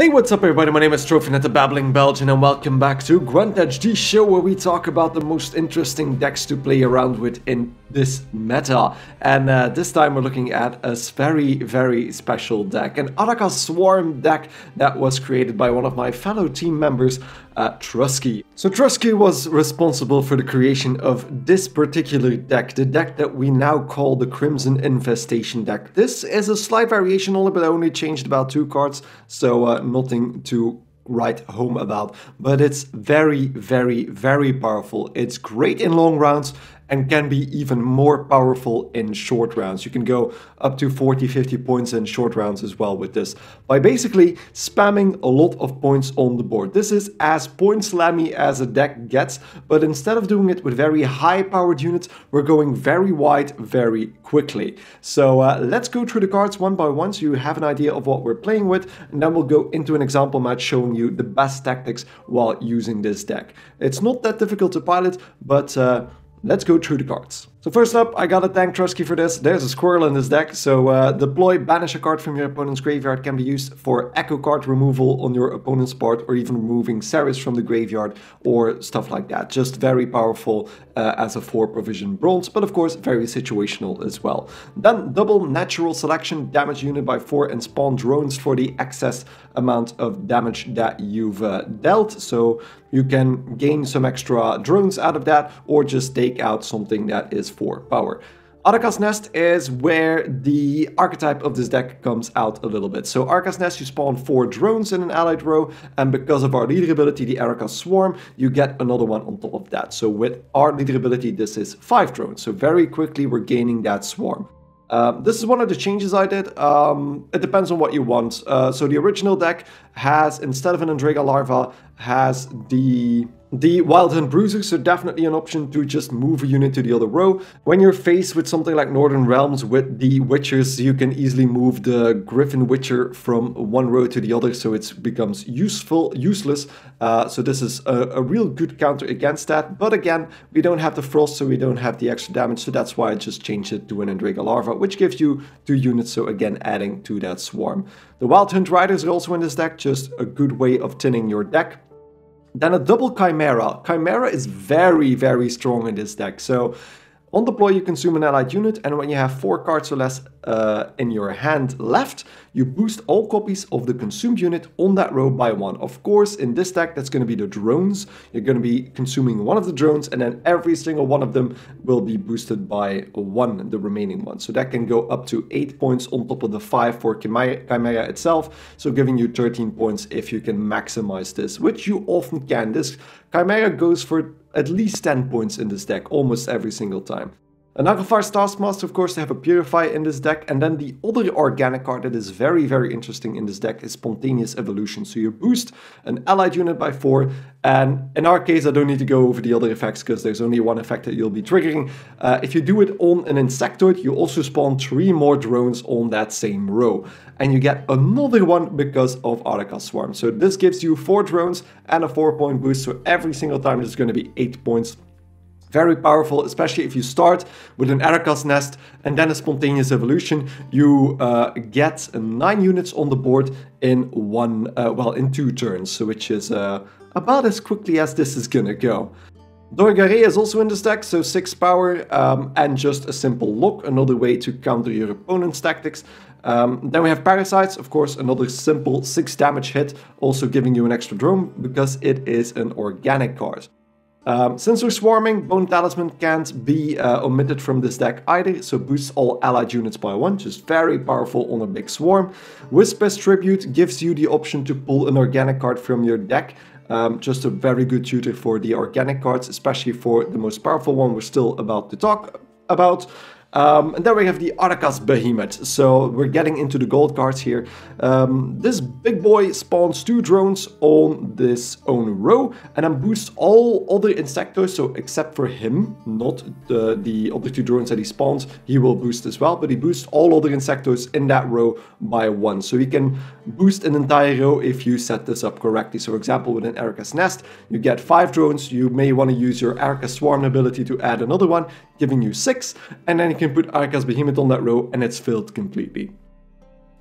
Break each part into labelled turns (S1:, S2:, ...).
S1: Hey, what's up everybody? My name is TroVNut the Babbling Belgian and welcome back to GwentEdge, the show where we talk about the most interesting decks to play around with in this meta. And uh, this time we're looking at a very, very special deck, an Arachas Swarm deck that was created by one of my fellow team members, uh, Truzky. So Truzky was responsible for the creation of this particular deck, the deck that we now call the Crimson Infestation deck. This is a slight variation only, but I only changed about two cards, so uh, nothing to write home about. But it's very, very, very powerful. It's great in long rounds and can be even more powerful in short rounds. You can go up to 40, 50 points in short rounds as well with this by basically spamming a lot of points on the board. This is as point slammy as a deck gets, but instead of doing it with very high powered units, we're going very wide very quickly. So uh, let's go through the cards one by one so you have an idea of what we're playing with, and then we'll go into an example match showing you the best tactics while using this deck. It's not that difficult to pilot, but uh, Let's go through the cards. So first up, I gotta thank Truzky for this. There's a squirrel in this deck, so uh, deploy, banish a card from your opponent's graveyard can be used for echo card removal on your opponent's part or even removing Ceres from the graveyard or stuff like that. Just very powerful uh, as a 4 provision bronze, but of course very situational as well. Then double natural selection, damage unit by 4 and spawn drones for the excess amount of damage that you've uh, dealt. So you can gain some extra drones out of that or just take out something that is for power. Arachas Nest is where the archetype of this deck comes out a little bit. So Arachas Nest, you spawn 4 drones in an allied row, and because of our leader ability, the Arachas Swarm, you get another one on top of that. So with our leader ability, this is 5 drones. So very quickly we're gaining that swarm. Um, this is one of the changes I did. Um, it depends on what you want. Uh, so the original deck has, instead of an Endrega Larva, has the the Wild Hunt Bruisers are definitely an option to just move a unit to the other row. When you're faced with something like Northern Realms with the Witchers, you can easily move the Griffin Witcher from one row to the other, so it becomes useful, useless. Uh, so this is a, a, real good counter against that. But again, we don't have the Frost, so we don't have the extra damage, so that's why I just changed it to an Endrega Larva, which gives you two units, so again, adding to that swarm. The Wild Hunt Riders are also in this deck, just a good way of tinning your deck. Then a double Chimera. Chimera is very, very strong in this deck. So on deploy, you consume an allied unit, and when you have four cards or less uh, in your hand left, you boost all copies of the consumed unit on that row by one. Of course, in this deck, that's going to be the drones. You're going to be consuming one of the drones, and then every single one of them will be boosted by one, the remaining one. So that can go up to eight points on top of the five for Chimera itself, so giving you 13 points if you can maximize this, which you often can. This Chimera goes for at least 10 points in this deck almost every single time. An Taskmaster, of course, they have a Purify in this deck, and then the other organic card that is very, very interesting in this deck is Spontaneous Evolution. So you boost an allied unit by 4, and in our case, I don't need to go over the other effects because there's only one effect that you'll be triggering. Uh, if you do it on an Insectoid, you also spawn 3 more drones on that same row. And you get another one because of Arachas Swarm. So this gives you 4 drones and a 4 point boost, so every single time there's going to be 8 points very powerful, especially if you start with an Arachas Nest and then a Spontaneous Evolution. You uh, get 9 units on the board in one, uh, well, in 2 turns, which is uh, about as quickly as this is gonna go. Dorgare is also in this deck, so 6 power um, and just a simple lock, another way to counter your opponent's tactics. Um, then we have Parasites, of course, another simple 6 damage hit, also giving you an extra drone because it is an organic card. Um, since we're swarming, Bone Talisman can't be uh, omitted from this deck either, so boosts all allied units by one, just very powerful on a big swarm. Whispess Tribute gives you the option to pull an organic card from your deck, um, just a very good tutor for the organic cards, especially for the most powerful one we're still about to talk about. Um, and then we have the Arachas Behemoth. So we're getting into the gold cards here. Um, this big boy spawns two drones on this own row and then boosts all other insectoids. So except for him, not the, the other two drones that he spawns, he will boost as well. But he boosts all other insectoids in that row by one. So he can boost an entire row if you set this up correctly. So for example, with an Arachas Nest, you get five drones. You may want to use your Arachas Swarm ability to add another one, giving you six. And then can put Arachas Behemoth on that row and it's filled completely.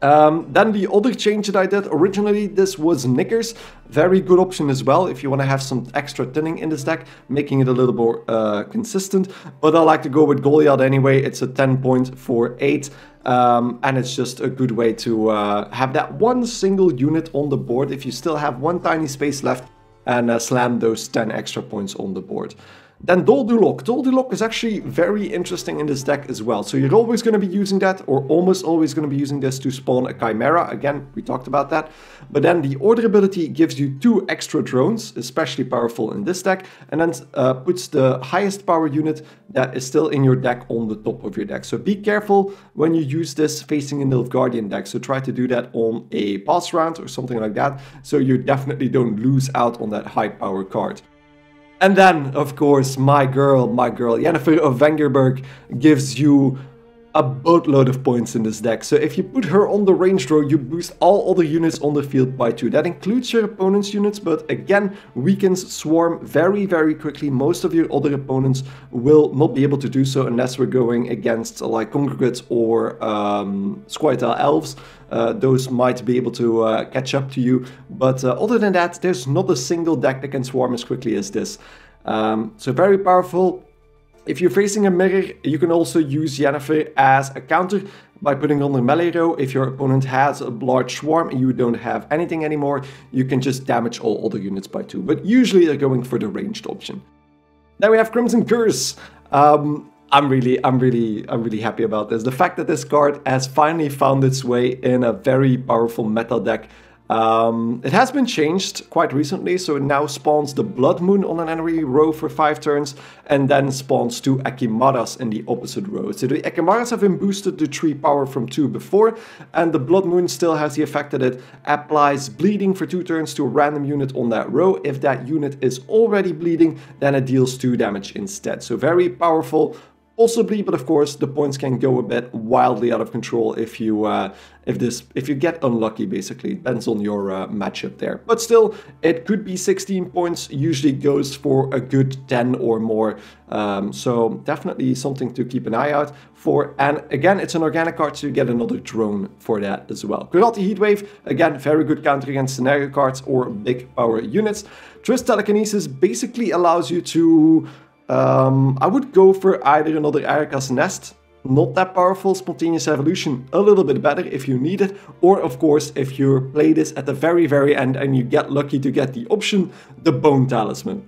S1: Um, then the other change that I did, originally this was Knickers, very good option as well if you want to have some extra thinning in this deck, making it a little more uh, consistent, but I like to go with Goliath anyway, it's a 10 point for 8, um, and it's just a good way to uh, have that one single unit on the board if you still have one tiny space left and uh, slam those 10 extra points on the board. Then Doldulok. Doldulok is actually very interesting in this deck as well. So you're always going to be using that, or almost always going to be using this to spawn a Chimera. Again, we talked about that. But then the order ability gives you two extra drones, especially powerful in this deck, and then uh, puts the highest power unit that is still in your deck on the top of your deck. So be careful when you use this facing a Nilfgaardian deck. So try to do that on a pass round or something like that, so you definitely don't lose out on that high power card. And then, of course, my girl, my girl, Yennefer of Vengerberg gives you a boatload of points in this deck. So if you put her on the range row, you boost all other units on the field by 2. That includes your opponent's units, but again, weakens Swarm very, very quickly. Most of your other opponents will not be able to do so unless we're going against like Congregates or um, Squirtle Elves. Uh, those might be able to uh, catch up to you. But uh, other than that, there's not a single deck that can swarm as quickly as this. Um, so very powerful. If you're facing a mirror, you can also use Yennefer as a counter by putting on the melee row. If your opponent has a large swarm and you don't have anything anymore, you can just damage all other units by two. But usually they're going for the ranged option. Now we have Crimson Curse. Um, I'm really, I'm really, I'm really happy about this. The fact that this card has finally found its way in a very powerful meta deck. Um, it has been changed quite recently, so it now spawns the Blood Moon on an enemy row for 5 turns, and then spawns two Ekimmaras in the opposite row. So the Ekimmaras have been boosted to 3 power from 2 before, and the Blood Moon still has the effect that it applies bleeding for 2 turns to a random unit on that row. If that unit is already bleeding, then it deals 2 damage instead. So very powerful, Possibly, but of course the points can go a bit wildly out of control if you uh, if this if you get unlucky. Basically, it depends on your uh, matchup there. But still, it could be 16 points. Usually goes for a good 10 or more. Um, so definitely something to keep an eye out for. And again, it's an organic card, so you get another drone for that as well. Korathi Heatwave, again, very good counter against scenario cards or big power units. Triss Telekinesis basically allows you to um, I would go for either another Arachas Nest, not that powerful, Spontaneous Evolution, a little bit better if you need it, or of course if you play this at the very very end and you get lucky to get the option, the Bone Talisman.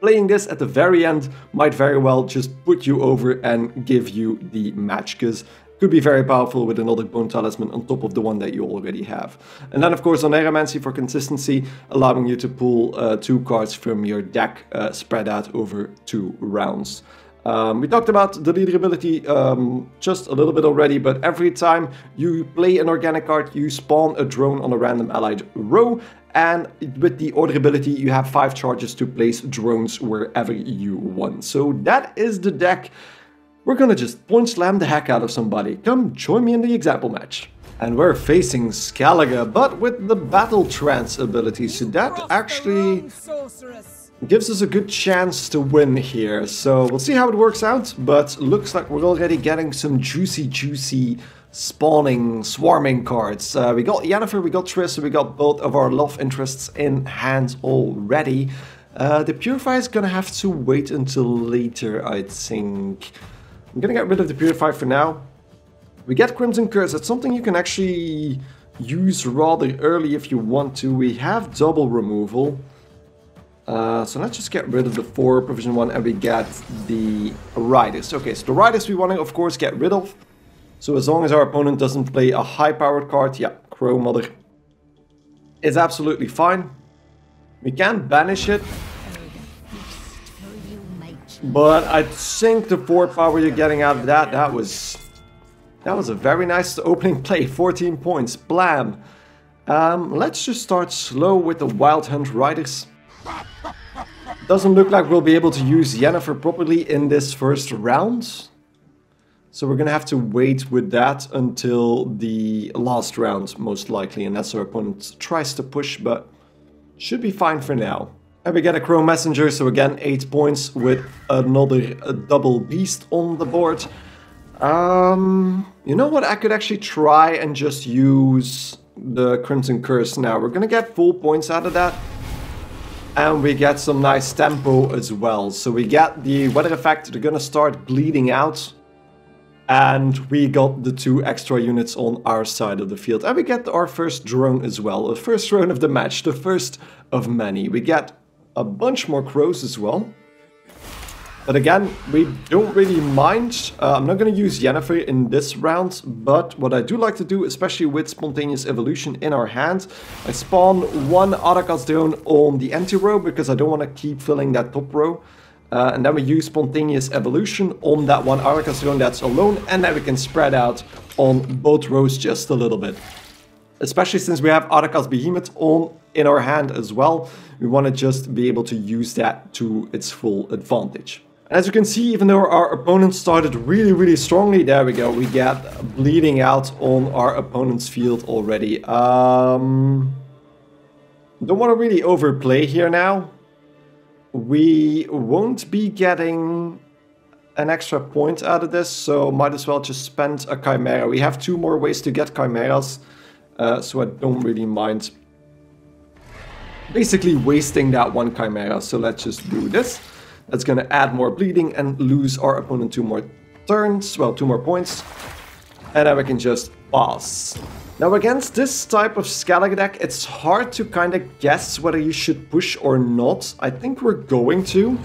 S1: Playing this at the very end might very well just put you over and give you the match, because could be very powerful with another Bone Talisman on top of the one that you already have. And then of course Oneiromancy for consistency, allowing you to pull uh, two cards from your deck uh, spread out over two rounds. Um, we talked about the leader ability um, just a little bit already, but every time you play an organic card, you spawn a drone on a random allied row, and with the order ability, you have five charges to place drones wherever you want. So that is the deck. We're gonna just point slam the heck out of somebody. Come join me in the example match. And we're facing Skellige, but with the Battle Trance ability, so that actually gives us a good chance to win here. So we'll see how it works out, but looks like we're already getting some juicy, juicy spawning, swarming cards. Uh, we got Yennefer, we got Triss, so we got both of our love interests in hand already. Uh, the Purify is gonna have to wait until later, I think. I'm gonna get rid of the Purify for now. We get Crimson Curse, that's something you can actually use rather early if you want to. We have double removal. Uh, so let's just get rid of the 4 provision 1 and we get the Riders. Okay, so the Riders we want to of course get rid of. So as long as our opponent doesn't play a high powered card, yeah, Crow Mother is absolutely fine. We can banish it, but I think the 4 power you're getting out of that, that was... That was a very nice opening play, 14 points, blam. Um, let's just start slow with the Wild Hunt Riders. Doesn't look like we'll be able to use Yennefer properly in this first round. So we're gonna have to wait with that until the last round, most likely, unless our opponent tries to push, but should be fine for now. And we get a Crow Messenger, so again 8 points with another double beast on the board. Um, you know what? I could actually try and just use the Crimson Curse now. We're gonna get full points out of that. And we get some nice tempo as well. So we get the weather effect, they're gonna start bleeding out. And we got the two extra units on our side of the field. And we get our first drone as well. The first drone of the match, the first of many. We get a bunch more crows as well. But again, we don't really mind. Uh, I'm not going to use Yennefer in this round, but what I do like to do, especially with Spontaneous Evolution in our hand, I spawn one Arachas drone on the empty row because I don't want to keep filling that top row. Uh, and then we use Spontaneous Evolution on that one Arachas drone that's alone, and then we can spread out on both rows just a little bit. Especially since we have Arachas Behemoth on in our hand as well, we want to just be able to use that to its full advantage. As you can see, even though our opponent started really, really strongly, there we go, we get bleeding out on our opponent's field already. Um, don't want to really overplay here now. We won't be getting an extra point out of this, so might as well just spend a Chimera. We have two more ways to get Chimeras, uh, so I don't really mind basically wasting that one Chimera. So let's just do this. That's going to add more bleeding and lose our opponent two more turns, well, two more points. And then we can just pass. Now against this type of Skellige deck, it's hard to kind of guess whether you should push or not. I think we're going to.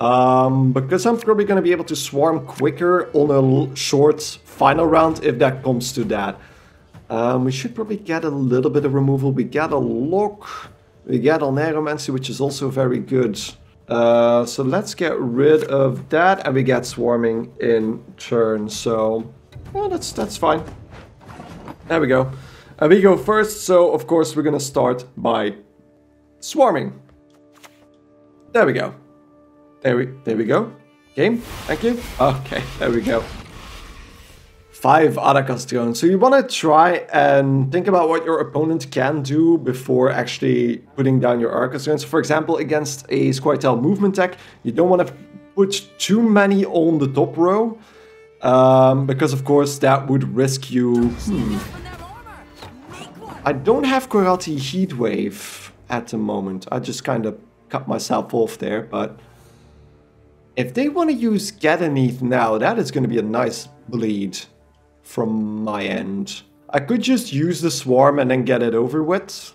S1: Um, because I'm probably going to be able to swarm quicker on a short final round if that comes to that. Um, we should probably get a little bit of removal. We get a lock. We get a Necromancy, which is also very good. Uh, so let's get rid of that and we get swarming in turn. So yeah, that's that's fine. There we go. And we go first, so of course we're gonna start by swarming. There we go. There we there we go. Game, thank you. Okay, there we go five Arachas drones. So you want to try and think about what your opponent can do before actually putting down your Arachas drones. For example, against a Squirtle movement deck, you don't want to put too many on the top row. Um, because of course that would risk you... Hmm. I don't have Korathi Heatwave at the moment. I just kind of cut myself off there, but... If they want to use Gedyneith now, that is going to be a nice bleed from my end. I could just use the swarm and then get it over with.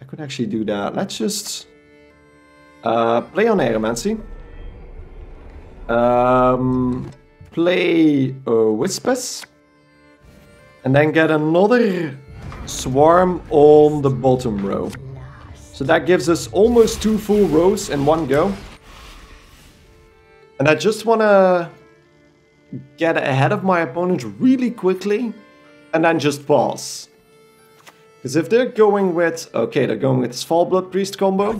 S1: I could actually do that. Let's just uh, play Oneiromancy. Um, play uh, Whispers. And then get another swarm on the bottom row. So that gives us almost two full rows in one go. And I just want to get ahead of my opponent really quickly and then just pass. Because if they're going with... Okay, they're going with Svalblod Priest combo.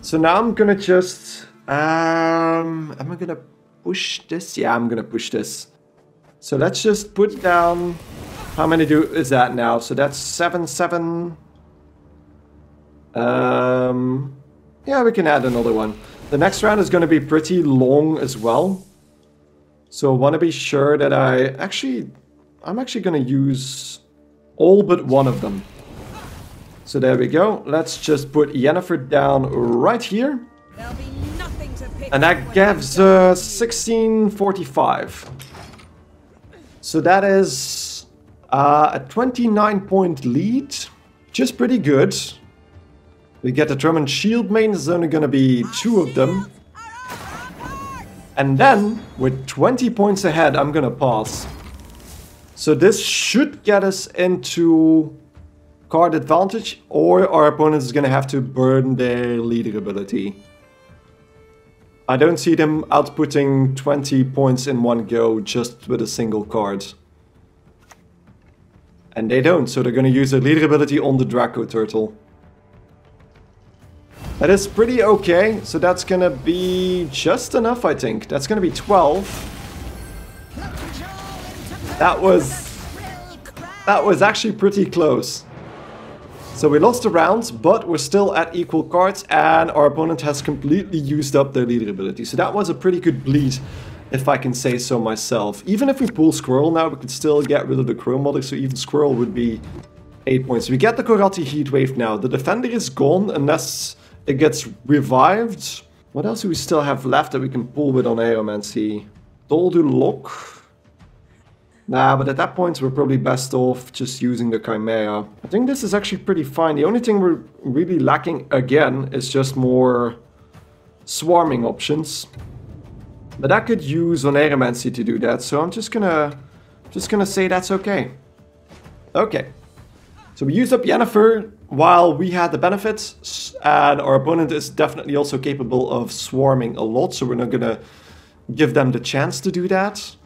S1: So now I'm gonna just... Um, am I gonna push this? Yeah, I'm gonna push this. So let's just put down... How many do is that now? So that's 7, 7... Um, yeah, we can add another one. The next round is going to be pretty long as well. So I want to be sure that I actually... I'm actually going to use all but one of them. So there we go. Let's just put Yennefer down right here. And that gives uh, 1645. So that is uh, a 29 point lead. Just pretty good. We get the Drummond Shieldmaiden, there's only gonna be two of them. And then, with 20 points ahead, I'm gonna pass. So this should get us into card advantage, or our opponent is gonna have to burn their leader ability. I don't see them outputting 20 points in one go just with a single card. And they don't, so they're gonna use their leader ability on the Draco Turtle. That is pretty okay. So that's gonna be just enough, I think. That's gonna be 12. That was... That was actually pretty close. So we lost the round, but we're still at equal cards, and our opponent has completely used up their leader ability. So that was a pretty good bleed, if I can say so myself. Even if we pull Squirrel now, we could still get rid of the Crow Mother, so even Squirrel would be 8 points. We get the Korathi Heatwave now. The Defender is gone unless it gets revived. What else do we still have left that we can pull with Oneiromancy? Doldu Lock. Nah, but at that point we're probably best off just using the Chimera. I think this is actually pretty fine. The only thing we're really lacking again is just more swarming options. But I could use Oneiromancy to do that, so I'm just gonna just gonna say that's okay. Okay. So we used up Yennefer while we had the benefits, and our opponent is definitely also capable of swarming a lot, so we're not gonna give them the chance to do that.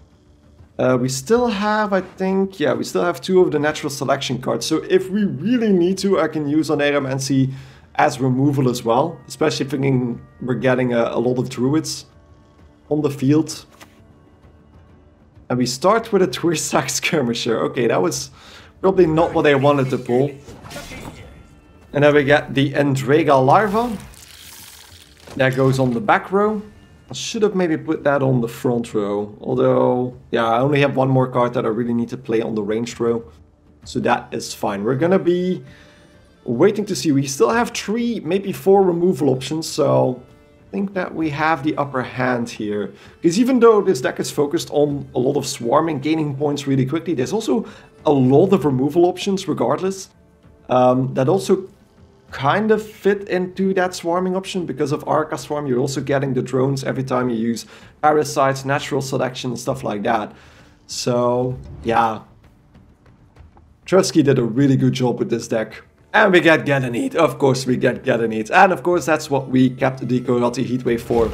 S1: Uh, we still have, I think, yeah, we still have two of the natural selection cards. So if we really need to, I can use Oneiromancy as removal as well. Especially thinking we're getting a, a lot of druids on the field. And we start with a Tuirseach Skirmisher. Okay, that was probably not what I wanted to pull. And then we get the Endrega Larva. That goes on the back row. I should have maybe put that on the front row. Although, yeah, I only have one more card that I really need to play on the ranged row. So that is fine. We're gonna be waiting to see. We still have three, maybe four removal options. So I think that we have the upper hand here. Because even though this deck is focused on a lot of swarming, gaining points really quickly, there's also a lot of removal options regardless. Um, that also kind of fit into that swarming option because of Arachas Swarm. You're also getting the drones every time you use parasites, natural selection, stuff like that. So, yeah. Truzky did a really good job with this deck. And we get Gedyneith. Of course we get Gedyneith. And of course that's what we kept the Korathi Heatwave for.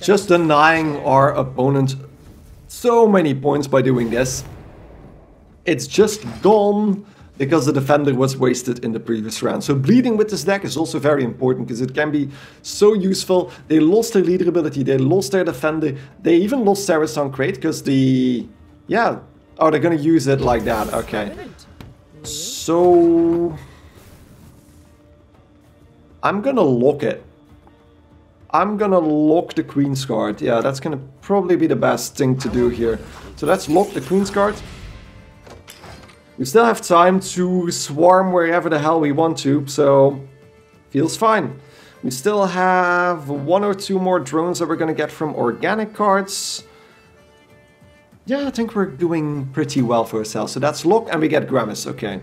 S1: Just denying our opponent so many points by doing this. It's just gone because the defender was wasted in the previous round. So bleeding with this deck is also very important because it can be so useful. They lost their leader ability, they lost their defender, they even lost Saracen Crate because the... Yeah, oh they're gonna use it like that, okay. So... I'm gonna lock it. I'm gonna lock the Queensguard. Yeah, that's gonna probably be the best thing to do here. So let's lock the Queensguard. We still have time to swarm wherever the hell we want to, so feels fine. We still have one or two more drones that we're gonna get from organic cards. Yeah, I think we're doing pretty well for ourselves. So that's lock and we get Gremist, okay.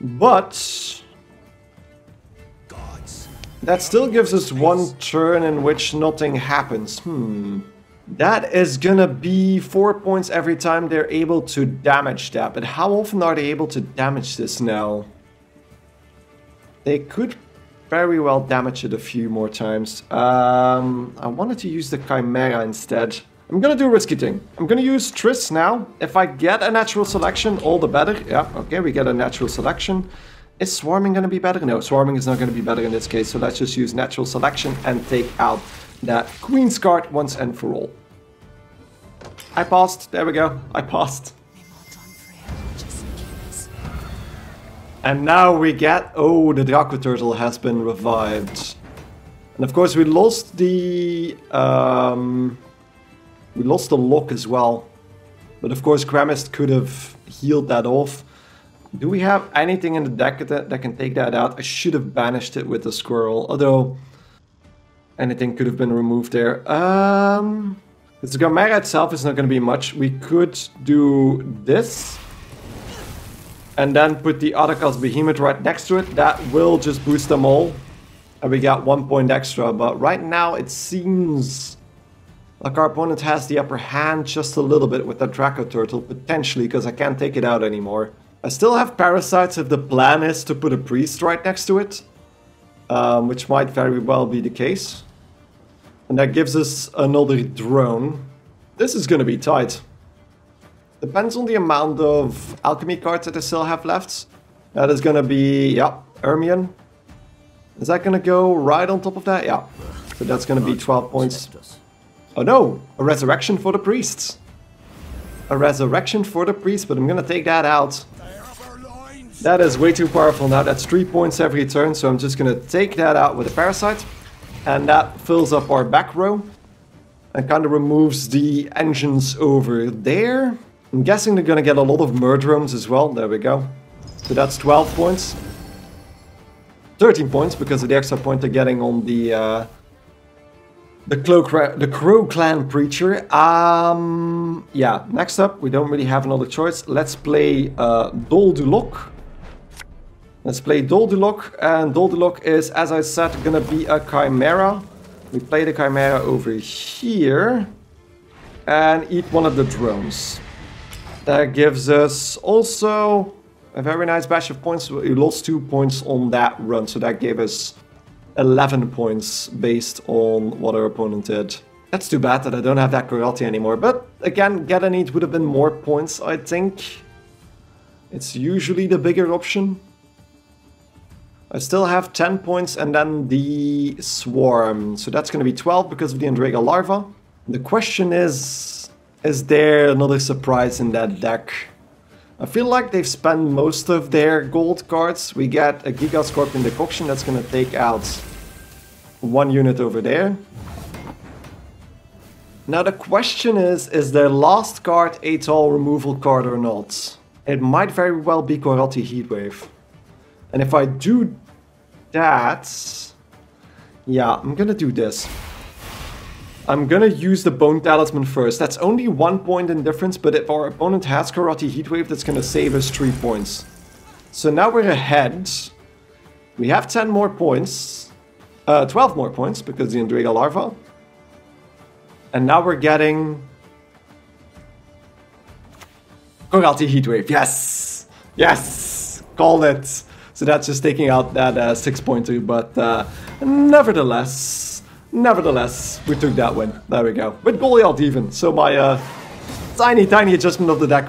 S1: But... That still gives us one turn in which nothing happens. Hmm. That is gonna be 4 points every time they're able to damage that. But how often are they able to damage this now? They could very well damage it a few more times. Um, I wanted to use the Chimera instead. I'm gonna do a risky thing. I'm gonna use Triss now. If I get a natural selection, all the better. Yeah, okay, we get a natural selection. Is Swarming gonna be better? No, Swarming is not gonna be better in this case, so let's just use natural selection and take out that Queensguard once and for all. I passed. There we go. I passed. And now we get... Oh, the Draco Turtle has been revived. And of course we lost the... Um, we lost the lock as well. But of course Gremist could have healed that off. Do we have anything in the deck that, that can take that out? I should have banished it with the squirrel. Although anything could have been removed there. Um, the Chimera itself is not going to be much. We could do this. And then put the Arachas Behemoth right next to it. That will just boost them all. And we got one point extra. But right now it seems like our opponent has the upper hand just a little bit with the Draco Turtle. Potentially, because I can't take it out anymore. I still have Parasites if the plan is to put a Priest right next to it. Um, which might very well be the case. And that gives us another drone. This is going to be tight. Depends on the amount of alchemy cards that I still have left. That is going to be, yeah, Ermion. Is that going to go right on top of that? Yeah. So that's going to be 12 points. Oh no, a resurrection for the priests. A resurrection for the priest, but I'm going to take that out. That is way too powerful now. That's 3 points every turn, so I'm just gonna take that out with a Parasite. And that fills up our back row. And kind of removes the engines over there. I'm guessing they're gonna get a lot of Mardroemes as well. There we go. So that's 12 points. 13 points because of the extra point they're getting on the uh, the the Crow Clan Preacher. Um, yeah, next up, we don't really have another choice. Let's play uh, Dol Dulok. Let's play Dol Dulok, and Dol Dulok is, as I said, gonna be a Chimera. We play the Chimera over here and eat one of the drones. That gives us also a very nice batch of points. We lost two points on that run, so that gave us 11 points based on what our opponent did. That's too bad that I don't have that Korathi anymore, but again, Gedyneith would have been more points, I think. It's usually the bigger option. I still have 10 points and then the Swarm, so that's going to be 12 because of the Endrega Larva. The question is, is there another surprise in that deck? I feel like they've spent most of their gold cards. We get a Giga Scorpion Decoction that's going to take out one unit over there. Now the question is, is their last card a tall removal card or not? It might very well be Korathi Heatwave. And if I do that... Yeah, I'm gonna do this. I'm gonna use the Bone Talisman first. That's only one point in difference, but if our opponent has Korathi Heatwave, that's gonna save us three points. So now we're ahead. We have 10 more points. Uh, 12 more points, because the Endrega Larva. And now we're getting... Korathi Heatwave, yes! Yes! Called it! So that's just taking out that uh, 6.2, but uh, nevertheless... Nevertheless, we took that win. There we go. With Goliath even. So my uh, tiny, tiny adjustment of the deck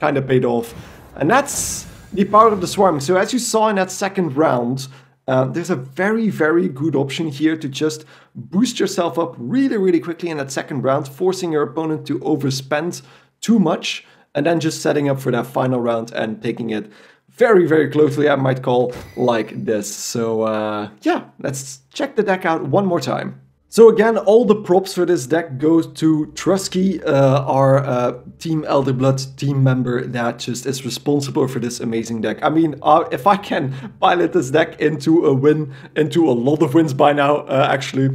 S1: kind of paid off. And that's the power of the Swarm. So as you saw in that second round, uh, there's a very, very good option here to just boost yourself up really, really quickly in that second round, forcing your opponent to overspend too much, and then just setting up for that final round and taking it very, very closely, I might call, like this. So uh, yeah, let's check the deck out one more time. So again, all the props for this deck go to Truzky, uh, our uh, Team Elderblood team member that just is responsible for this amazing deck. I mean, uh, if I can pilot this deck into a win, into a lot of wins by now, uh, actually,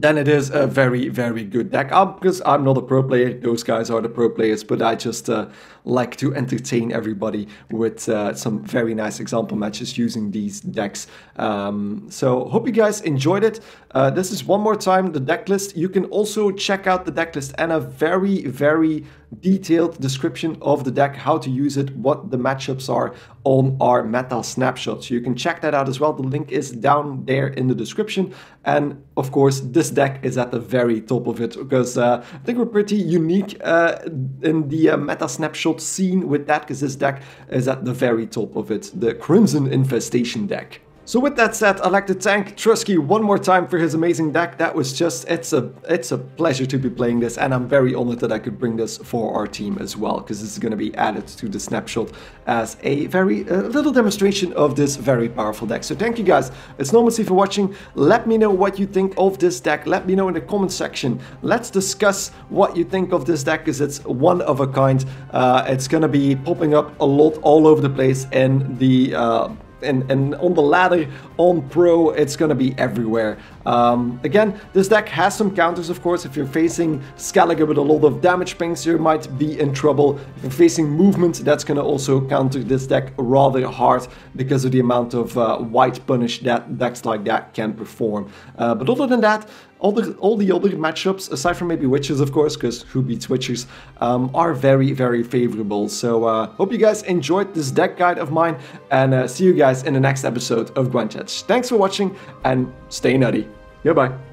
S1: then it is a very, very good deck. Because I'm not a pro player, those guys are the pro players, but I just uh, like to entertain everybody with uh, some very nice example matches using these decks. Um, so hope you guys enjoyed it. Uh, this is one more time the deck list. You can also check out the deck list and a very, very detailed description of the deck, how to use it, what the matchups are on our meta snapshot. So you can check that out as well. The link is down there in the description. And of course, this deck is at the very top of it because uh, I think we're pretty unique uh, in the uh, meta snapshot scene with that because this deck is at the very top of it, the Crimson Infestation deck. So with that said, I'd like to thank Truzky one more time for his amazing deck. That was just, it's a it's a pleasure to be playing this and I'm very honored that I could bring this for our team as well because this is going to be added to the snapshot as a very little demonstration of this very powerful deck. So thank you guys. It's Normancy for watching. Let me know what you think of this deck. Let me know in the comment section. Let's discuss what you think of this deck because it's one of a kind. Uh, it's going to be popping up a lot all over the place in the uh, and, and on the ladder on pro it's gonna be everywhere. Um, again this deck has some counters of course. If you're facing Skellige with a lot of damage pings you might be in trouble. If you're facing movement that's gonna also counter this deck rather hard because of the amount of uh, white punish that decks like that can perform. Uh, but other than that all the, all the other matchups, aside from maybe Witches, of course, because who beats Witches, um, are very, very favorable. So, uh, hope you guys enjoyed this deck guide of mine, and uh, see you guys in the next episode of Gwent Thanks for watching, and stay nutty. Goodbye.